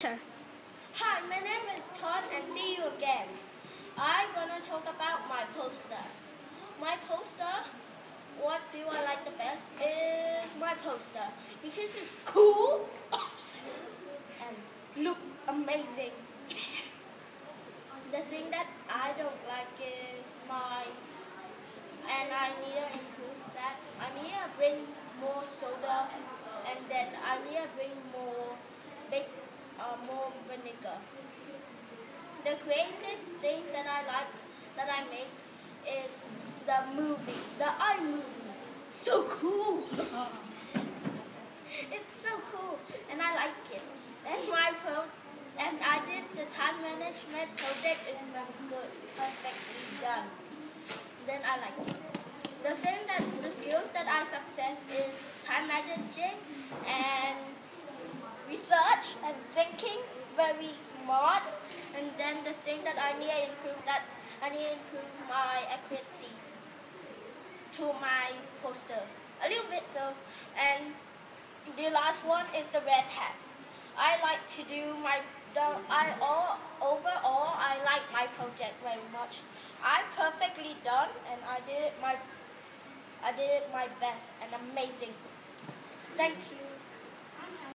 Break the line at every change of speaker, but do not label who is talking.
Hi, my name is Todd and see you again. I'm gonna talk about my poster. My poster, what do I like the best is my poster because it's cool and look amazing. The thing that I don't like is my, and I need to improve that. I need to bring more soda and then I need to bring more big more vinegar. The creative things that I like, that I make, is the movie, the iMovie. So cool! it's so cool, and I like it. And my pro, and I did the time management project is good, perfectly done. Then I like it. The thing that the skills that I success is time managing and very smart. And then the thing that I need to improve that I need to improve my accuracy to my poster a little bit so. And the last one is the red hat. I like to do my the, I all overall I like my project very much. I perfectly done and I did my I did it my best and amazing. Thank you.